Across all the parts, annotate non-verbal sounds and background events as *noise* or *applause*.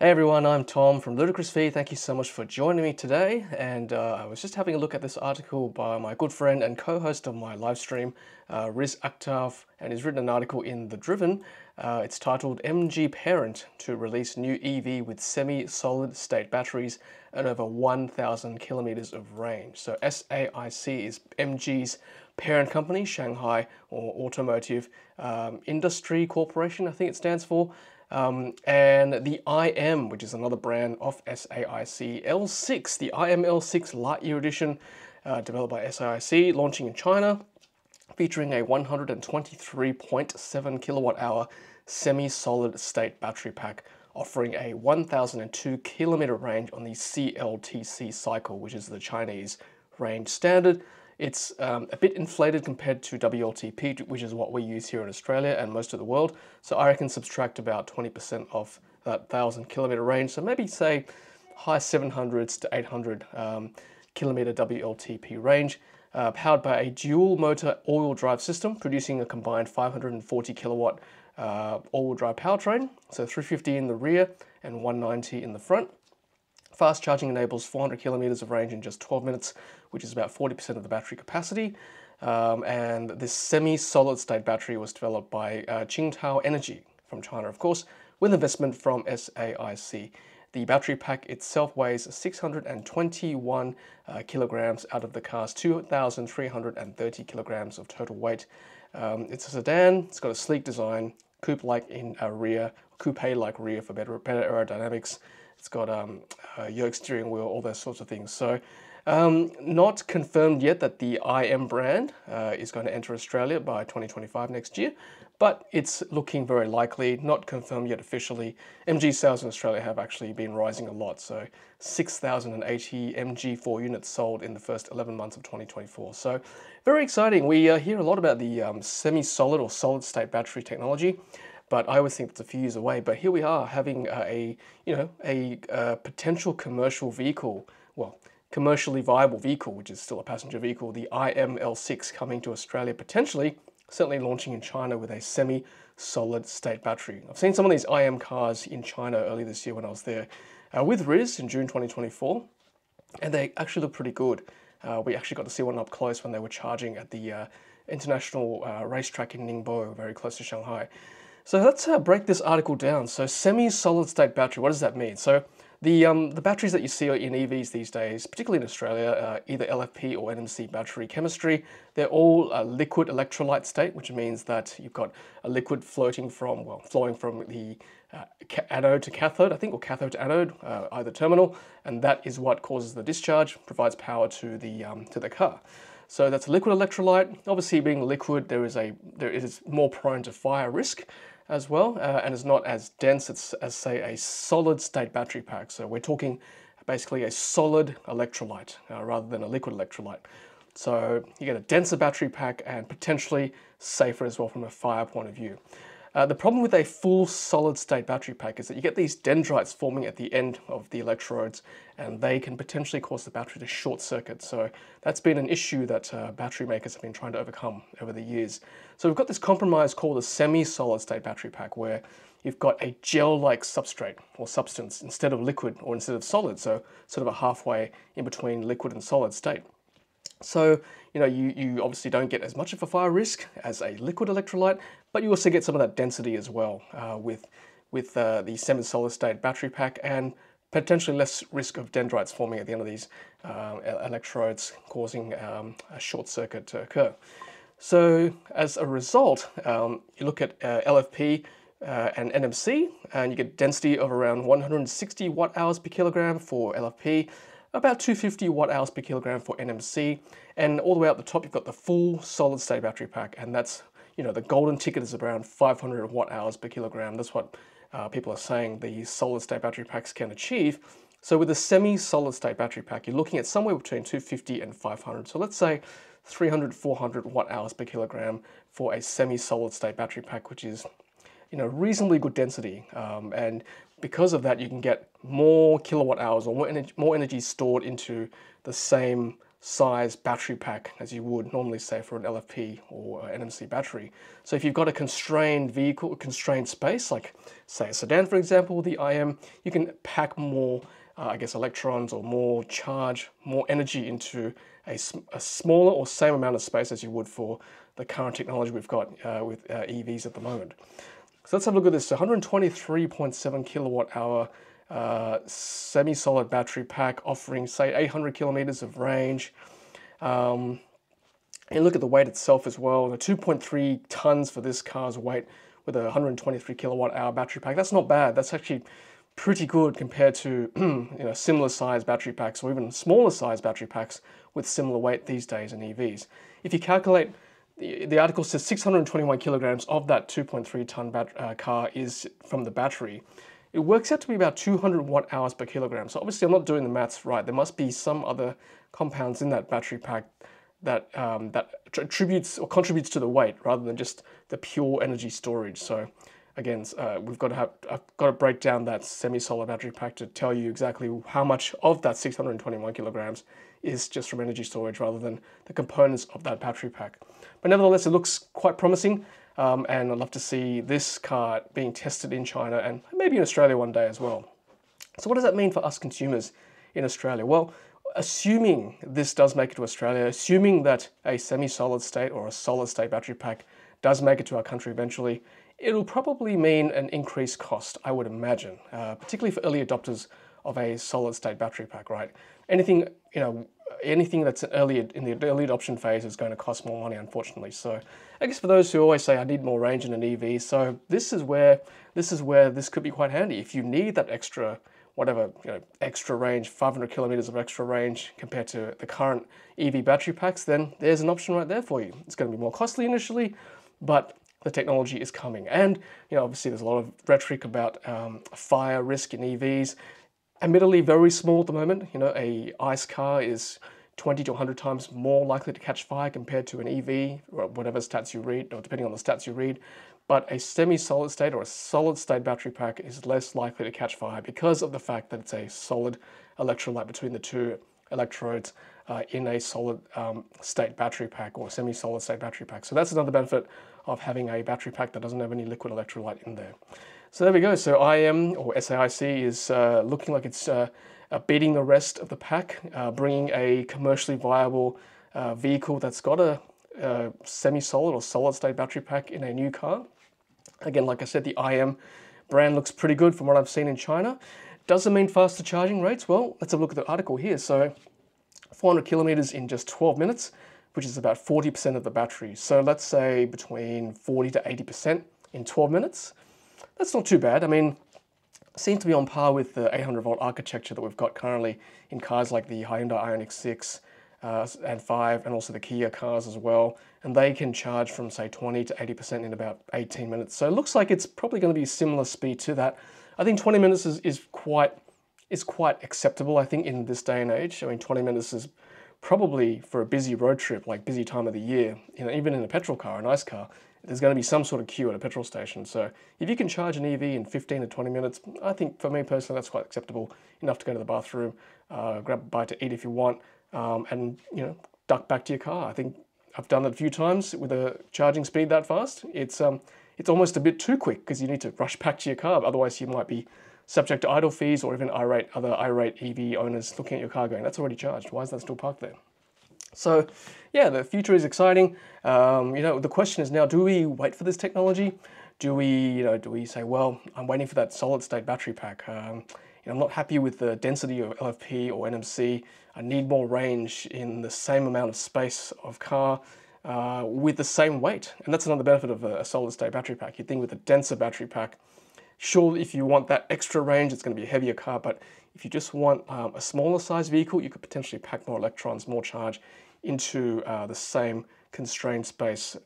Hey everyone, I'm Tom from Ludicrous Feed. Thank you so much for joining me today. And uh, I was just having a look at this article by my good friend and co-host of my live stream, uh, Riz Akhtar, and he's written an article in The Driven. Uh, it's titled MG Parent to release new EV with semi-solid state batteries and over 1,000 kilometers of range. So SAIC is MG's parent company, Shanghai or Automotive um, Industry Corporation, I think it stands for. Um, and the IM, which is another brand of SAIC L6, the IM L6 Lightyear Edition, uh, developed by SAIC, launching in China, featuring a 123.7 kilowatt hour semi-solid state battery pack, offering a 1002 kilometer range on the CLTC cycle, which is the Chinese range standard. It's um, a bit inflated compared to WLTP, which is what we use here in Australia and most of the world. So I reckon subtract about 20% of that 1,000 kilometer range. So maybe say high 700s to 800 um, kilometer WLTP range. Uh, powered by a dual motor all-wheel drive system, producing a combined 540 kilowatt uh, all-wheel drive powertrain. So 350 in the rear and 190 in the front. Fast charging enables 400 kilometers of range in just 12 minutes, which is about 40% of the battery capacity. Um, and this semi-solid state battery was developed by uh, Qingtao Energy from China, of course, with investment from SAIC. The battery pack itself weighs 621 uh, kilograms out of the car's 2,330 kilograms of total weight. Um, it's a sedan, it's got a sleek design, coupe-like in a rear, coupe-like rear for better, better aerodynamics. It's got um, a yoke steering wheel, all those sorts of things. So um, not confirmed yet that the IM brand uh, is going to enter Australia by 2025 next year, but it's looking very likely, not confirmed yet officially. MG sales in Australia have actually been rising a lot, so 6,080 MG4 units sold in the first 11 months of 2024. So very exciting. We uh, hear a lot about the um, semi-solid or solid-state battery technology but I always think it's a few years away. But here we are having a, you know, a, a potential commercial vehicle, well, commercially viable vehicle, which is still a passenger vehicle, the IML6 coming to Australia potentially, certainly launching in China with a semi-solid state battery. I've seen some of these IM cars in China earlier this year when I was there uh, with Riz in June 2024, and they actually look pretty good. Uh, we actually got to see one up close when they were charging at the uh, international uh, racetrack in Ningbo, very close to Shanghai. So let's uh, break this article down. So semi-solid state battery, what does that mean? So the, um, the batteries that you see in EVs these days, particularly in Australia, uh, either LFP or NMC battery chemistry, they're all a liquid electrolyte state, which means that you've got a liquid floating from, well, flowing from the uh, anode to cathode, I think, or cathode to anode, uh, either terminal, and that is what causes the discharge, provides power to the, um, to the car. So that's a liquid electrolyte. Obviously, being liquid, there is a there is more prone to fire risk as well, uh, and is not as dense as, as, say, a solid state battery pack. So we're talking basically a solid electrolyte uh, rather than a liquid electrolyte. So you get a denser battery pack and potentially safer as well from a fire point of view. Uh, the problem with a full solid state battery pack is that you get these dendrites forming at the end of the electrodes and they can potentially cause the battery to short circuit. So that's been an issue that uh, battery makers have been trying to overcome over the years. So we've got this compromise called a semi-solid state battery pack where you've got a gel-like substrate or substance instead of liquid or instead of solid. So sort of a halfway in between liquid and solid state. So, you know, you, you obviously don't get as much of a fire risk as a liquid electrolyte, but you also get some of that density as well uh, with, with uh, the semi-solid state battery pack and potentially less risk of dendrites forming at the end of these uh, electrodes, causing um, a short circuit to occur. So as a result, um, you look at uh, LFP uh, and NMC, and you get density of around 160 watt hours per kilogram for LFP, about 250 watt hours per kilogram for NMC, and all the way up the top you've got the full solid state battery pack, and that's, you know, the golden ticket is around 500 watt hours per kilogram. That's what uh, people are saying the solid state battery packs can achieve. So with a semi-solid state battery pack, you're looking at somewhere between 250 and 500. So let's say 300, 400 watt hours per kilogram for a semi-solid state battery pack, which is you know, reasonably good density. Um, and because of that, you can get more kilowatt hours or more, energy, more energy stored into the same size battery pack as you would normally say for an LFP or NMC battery. So if you've got a constrained vehicle, a constrained space, like say a sedan for example, the IM, you can pack more, uh, I guess, electrons or more charge, more energy into a, a, smaller or same amount of space as you would for the current technology we've got uh, with uh, EVs at the moment. So let's have a look at this. 123.7 kilowatt hour uh, semi-solid battery pack offering say 800 kilometers of range. Um, and look at the weight itself as well. The 2.3 tons for this car's weight with a 123 kilowatt hour battery pack. That's not bad. That's actually pretty good compared to *clears throat* you know similar size battery packs or even smaller size battery packs with similar weight these days in EVs. If you calculate the, the article says 621 kilograms of that 2.3 ton bat, uh, car is from the battery it works out to be about 200 watt hours per kilogram. So obviously I'm not doing the maths right. There must be some other compounds in that battery pack that um, that attributes or contributes to the weight rather than just the pure energy storage. So again, uh, we've got to have I've got to break down that semi-solid battery pack to tell you exactly how much of that 621 kilograms is just from energy storage rather than the components of that battery pack. But nevertheless, it looks quite promising. Um, and I'd love to see this car being tested in China and maybe in Australia one day as well. So what does that mean for us consumers in Australia? Well, assuming this does make it to Australia, assuming that a semi-solid state or a solid state battery pack does make it to our country eventually, it'll probably mean an increased cost, I would imagine, uh, particularly for early adopters of a solid state battery pack, right? Anything, you know, anything that's early in the early adoption phase is going to cost more money, unfortunately. So I guess for those who always say I need more range in an EV, so this is where this is where this could be quite handy. If you need that extra, whatever, you know, extra range, 500 kilometers of extra range compared to the current EV battery packs, then there's an option right there for you. It's going to be more costly initially, but the technology is coming. And you know, obviously, there's a lot of rhetoric about um, fire risk in EVs admittedly very small at the moment. You know, a ICE car is 20 to 100 times more likely to catch fire compared to an EV, or whatever stats you read, or depending on the stats you read. But a semi-solid state or a solid state battery pack is less likely to catch fire because of the fact that it's a solid electrolyte between the two electrodes uh, in a solid um, state battery pack or semi-solid state battery pack. So that's another benefit of having a battery pack that doesn't have any liquid electrolyte in there. So there we go. So IM or SAIC is uh, looking like it's uh, uh, beating the rest of the pack, uh, bringing a commercially viable uh, vehicle that's got a, a semi-solid or solid-state battery pack in a new car. Again, like I said, the IM brand looks pretty good from what I've seen in China. Does it mean faster charging rates? Well, let's have a look at the article here. So 400 kilometers in just 12 minutes, which is about 40% of the battery. So let's say between 40 to 80% in 12 minutes. That's not too bad. I mean, seems to be on par with the 800 volt architecture that we've got currently in cars like the Hyundai Ioniq 6 uh, and 5 and also the Kia cars as well. And they can charge from say 20 to 80% in about 18 minutes. So it looks like it's probably going to be similar speed to that. I think 20 minutes is, is quite is quite acceptable, I think, in this day and age. I mean, 20 minutes is probably for a busy road trip, like busy time of the year, you know, even in a petrol car, a ICE car, there's going to be some sort of queue at a petrol station. So if you can charge an EV in 15 to 20 minutes, I think for me personally that's quite acceptable. Enough to go to the bathroom, uh, grab a bite to eat if you want, um, and you know duck back to your car. I think I've done it a few times with a charging speed that fast. It's um, it's almost a bit too quick because you need to rush back to your car. Otherwise, you might be subject to idle fees or even irate other irate EV owners looking at your car going, "That's already charged. Why is that still parked there?" So yeah, the future is exciting. Um, you know, the question is now, do we wait for this technology? Do we, you know, do we say, well, I'm waiting for that solid state battery pack. Um, you know, I'm not happy with the density of LFP or NMC. I need more range in the same amount of space of car uh, with the same weight. And that's another benefit of a, solid state battery pack. You'd think with a denser battery pack, sure, if you want that extra range, it's going to be a heavier car, but if you just want um, a smaller size vehicle, you could potentially pack more electrons, more charge into uh, the same constrained space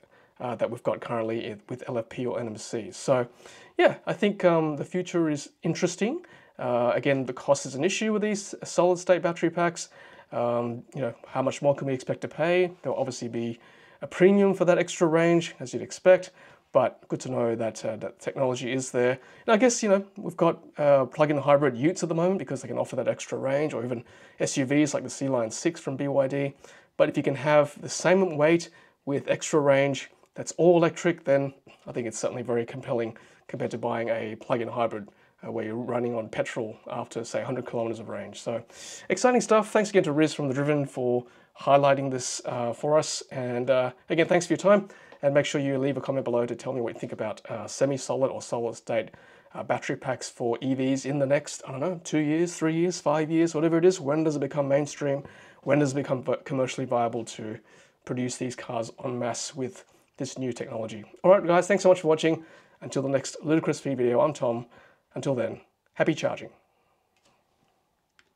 uh, that we've got currently with LFP or NMC. So yeah, I think um, the future is interesting. Uh, again, the cost is an issue with these solid state battery packs. Um, you know, how much more can we expect to pay? There'll obviously be a premium for that extra range, as you'd expect. but good to know that uh, that technology is there. And I guess you know we've got uh, plug-in hybrid Utes at the moment because they can offer that extra range, or even SUVs like the Lion 6 from BYD. But if you can have the same weight with extra range that's all electric, then I think it's certainly very compelling compared to buying a plug-in hybrid uh, where you're running on petrol after say 100 kilometers of range. So exciting stuff. Thanks again to Riz from The Driven for highlighting this uh, for us. And uh, again, thanks for your time. And make sure you leave a comment below to tell me what you think about uh, semi-solid or solid state uh, battery packs for EVs in the next, I don't know, two years, three years, five years, whatever it is. When does it become mainstream? When does it become commercially viable to produce these cars en masse with this new technology? All right, guys, thanks so much for watching. Until the next Ludicrous Feed video, I'm Tom. Until then, happy charging.